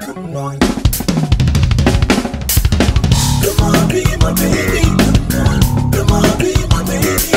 Come on, be my baby. Come on, be my baby.